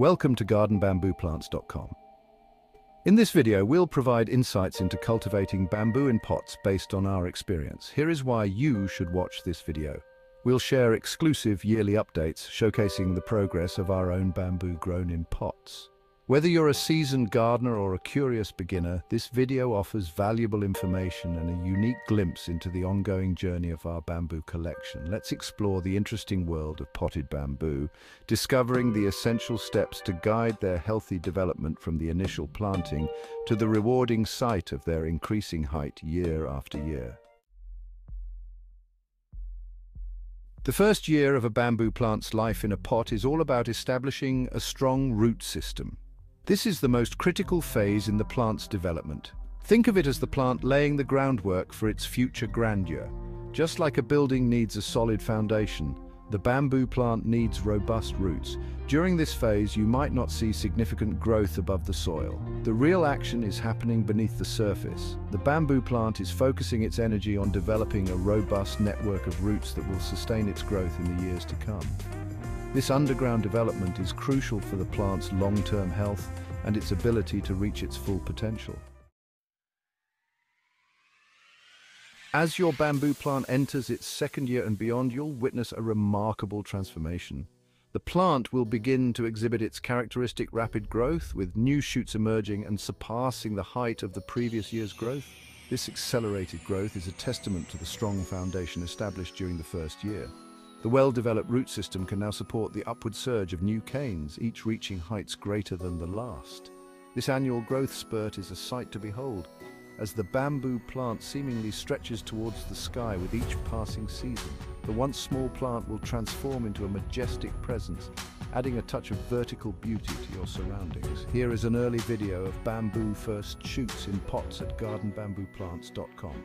Welcome to gardenbambooplants.com. In this video, we'll provide insights into cultivating bamboo in pots based on our experience. Here is why you should watch this video. We'll share exclusive yearly updates showcasing the progress of our own bamboo grown in pots. Whether you're a seasoned gardener or a curious beginner, this video offers valuable information and a unique glimpse into the ongoing journey of our bamboo collection. Let's explore the interesting world of potted bamboo, discovering the essential steps to guide their healthy development from the initial planting to the rewarding sight of their increasing height year after year. The first year of a bamboo plant's life in a pot is all about establishing a strong root system. This is the most critical phase in the plant's development. Think of it as the plant laying the groundwork for its future grandeur. Just like a building needs a solid foundation, the bamboo plant needs robust roots. During this phase, you might not see significant growth above the soil. The real action is happening beneath the surface. The bamboo plant is focusing its energy on developing a robust network of roots that will sustain its growth in the years to come. This underground development is crucial for the plant's long-term health and its ability to reach its full potential. As your bamboo plant enters its second year and beyond, you'll witness a remarkable transformation. The plant will begin to exhibit its characteristic rapid growth, with new shoots emerging and surpassing the height of the previous year's growth. This accelerated growth is a testament to the strong foundation established during the first year. The well-developed root system can now support the upward surge of new canes, each reaching heights greater than the last. This annual growth spurt is a sight to behold, as the bamboo plant seemingly stretches towards the sky with each passing season. The once small plant will transform into a majestic presence, adding a touch of vertical beauty to your surroundings. Here is an early video of bamboo first shoots in pots at gardenbambooplants.com.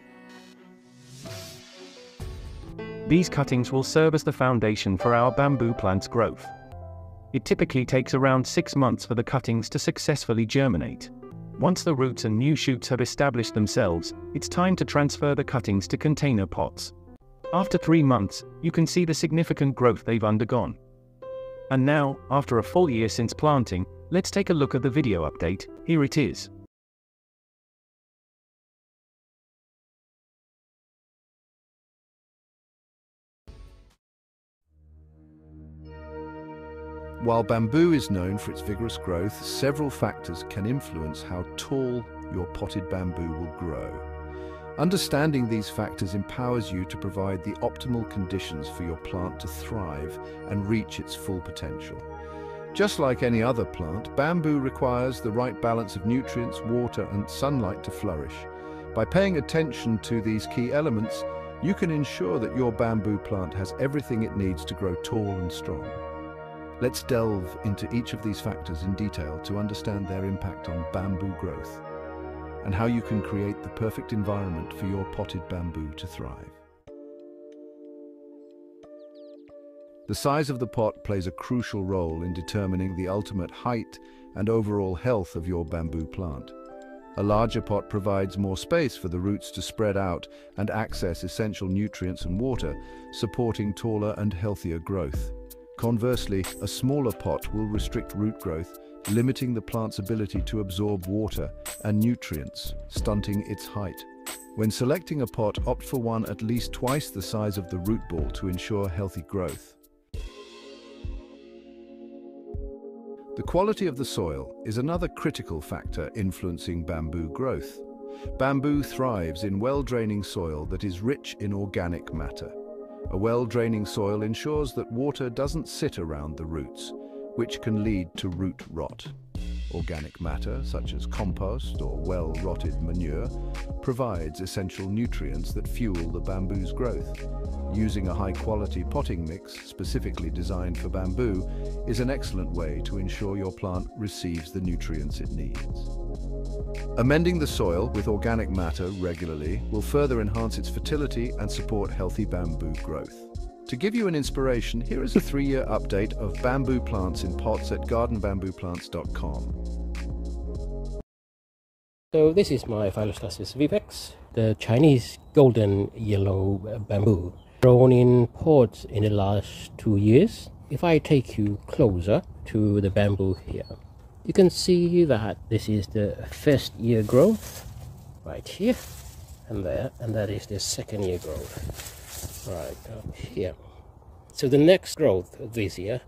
These cuttings will serve as the foundation for our bamboo plant's growth. It typically takes around six months for the cuttings to successfully germinate. Once the roots and new shoots have established themselves, it's time to transfer the cuttings to container pots. After three months, you can see the significant growth they've undergone. And now, after a full year since planting, let's take a look at the video update, here it is. While bamboo is known for its vigorous growth, several factors can influence how tall your potted bamboo will grow. Understanding these factors empowers you to provide the optimal conditions for your plant to thrive and reach its full potential. Just like any other plant, bamboo requires the right balance of nutrients, water and sunlight to flourish. By paying attention to these key elements, you can ensure that your bamboo plant has everything it needs to grow tall and strong. Let's delve into each of these factors in detail to understand their impact on bamboo growth and how you can create the perfect environment for your potted bamboo to thrive. The size of the pot plays a crucial role in determining the ultimate height and overall health of your bamboo plant. A larger pot provides more space for the roots to spread out and access essential nutrients and water, supporting taller and healthier growth. Conversely, a smaller pot will restrict root growth, limiting the plant's ability to absorb water and nutrients, stunting its height. When selecting a pot, opt for one at least twice the size of the root ball to ensure healthy growth. The quality of the soil is another critical factor influencing bamboo growth. Bamboo thrives in well-draining soil that is rich in organic matter. A well-draining soil ensures that water doesn't sit around the roots, which can lead to root rot. Organic matter, such as compost or well-rotted manure, provides essential nutrients that fuel the bamboo's growth. Using a high-quality potting mix, specifically designed for bamboo, is an excellent way to ensure your plant receives the nutrients it needs. Amending the soil with organic matter regularly will further enhance its fertility and support healthy bamboo growth. To give you an inspiration, here is a three-year update of bamboo plants in pots at gardenbambooplants.com. So this is my Phyllostachys vivax, the Chinese golden yellow bamboo, grown in pots in the last two years. If I take you closer, to the bamboo here. You can see that this is the first year growth right here and there, and that is the second year growth right up here. So the next growth of this year,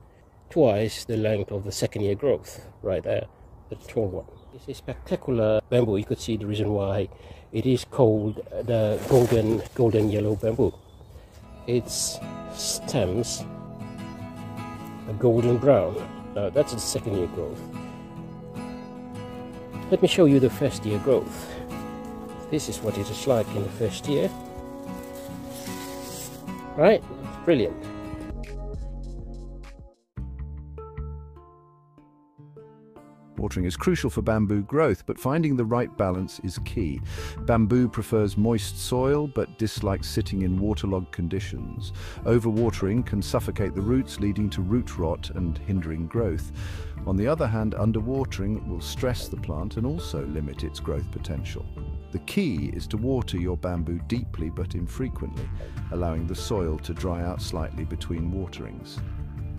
twice the length of the second year growth right there, the tall one. This is spectacular bamboo. You could see the reason why it is called the golden golden yellow bamboo. Its stems are golden brown. Now that's the second year growth. Let me show you the first year growth. This is what it is like in the first year. Right? Brilliant. Watering is crucial for bamboo growth, but finding the right balance is key. Bamboo prefers moist soil, but dislikes sitting in waterlogged conditions. Overwatering can suffocate the roots, leading to root rot and hindering growth. On the other hand, underwatering will stress the plant and also limit its growth potential. The key is to water your bamboo deeply but infrequently, allowing the soil to dry out slightly between waterings.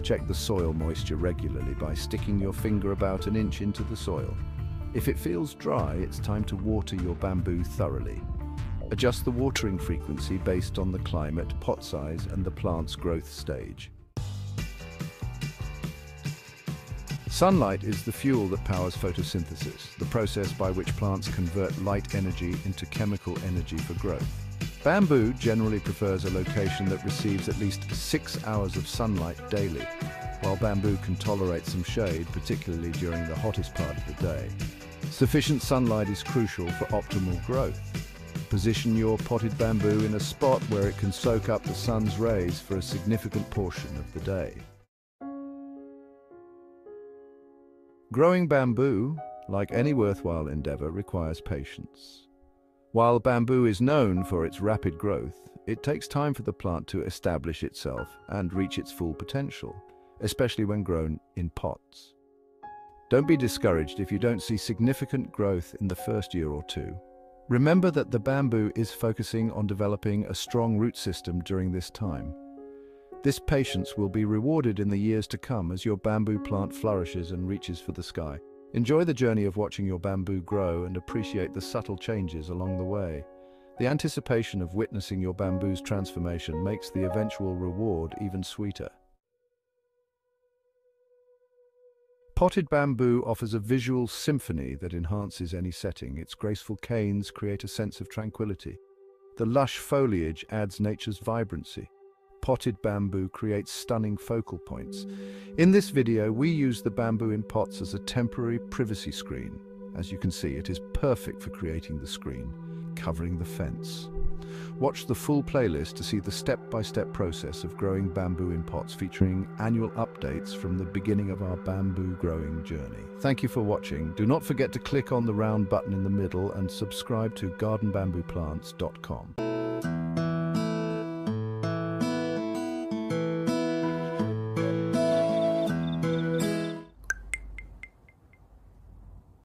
Check the soil moisture regularly by sticking your finger about an inch into the soil. If it feels dry, it's time to water your bamboo thoroughly. Adjust the watering frequency based on the climate, pot size and the plant's growth stage. Sunlight is the fuel that powers photosynthesis, the process by which plants convert light energy into chemical energy for growth. Bamboo generally prefers a location that receives at least six hours of sunlight daily, while bamboo can tolerate some shade, particularly during the hottest part of the day. Sufficient sunlight is crucial for optimal growth. Position your potted bamboo in a spot where it can soak up the sun's rays for a significant portion of the day. Growing bamboo, like any worthwhile endeavor, requires patience. While bamboo is known for its rapid growth, it takes time for the plant to establish itself and reach its full potential, especially when grown in pots. Don't be discouraged if you don't see significant growth in the first year or two. Remember that the bamboo is focusing on developing a strong root system during this time. This patience will be rewarded in the years to come as your bamboo plant flourishes and reaches for the sky. Enjoy the journey of watching your bamboo grow and appreciate the subtle changes along the way. The anticipation of witnessing your bamboo's transformation makes the eventual reward even sweeter. Potted bamboo offers a visual symphony that enhances any setting. Its graceful canes create a sense of tranquility. The lush foliage adds nature's vibrancy potted bamboo creates stunning focal points. In this video, we use the bamboo in pots as a temporary privacy screen. As you can see, it is perfect for creating the screen, covering the fence. Watch the full playlist to see the step-by-step -step process of growing bamboo in pots featuring annual updates from the beginning of our bamboo growing journey. Thank you for watching. Do not forget to click on the round button in the middle and subscribe to gardenbambooplants.com.